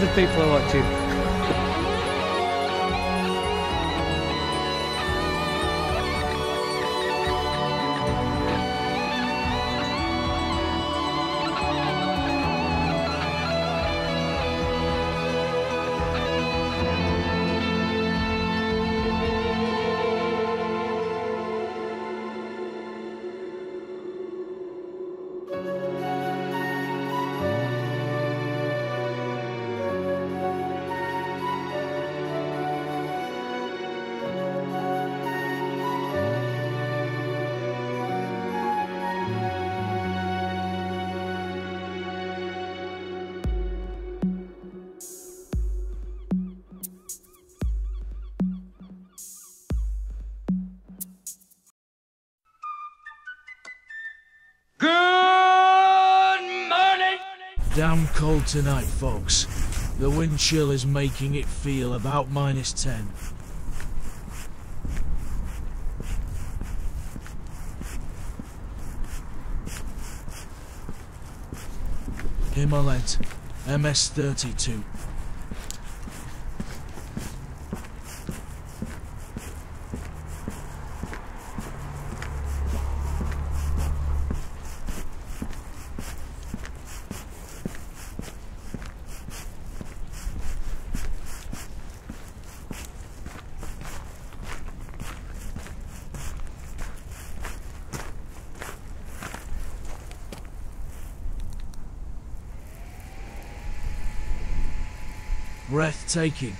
Of people are watching. Damn cold tonight, folks. The wind chill is making it feel about minus 10. Imalent, MS-32. Breathtaking.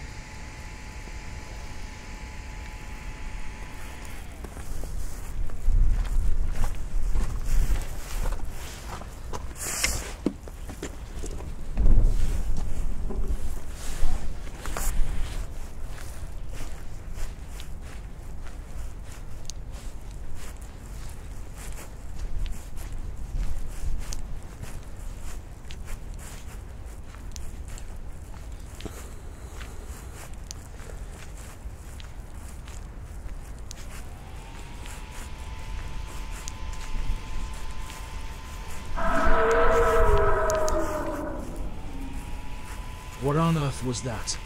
Was that?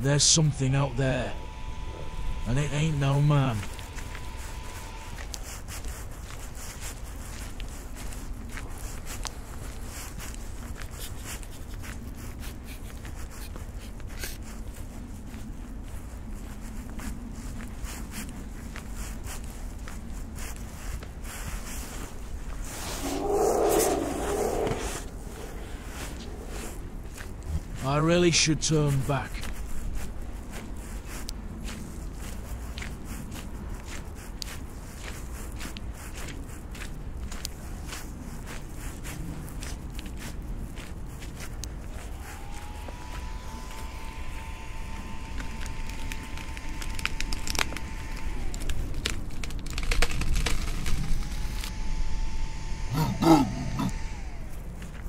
There's something out there. And it ain't no man. I really should turn back.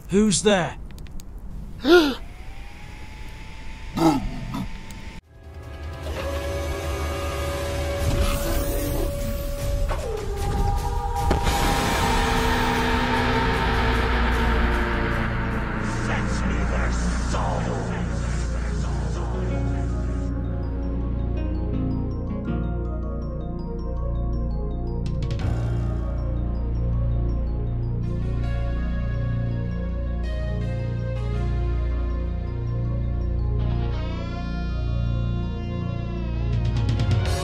Who's there?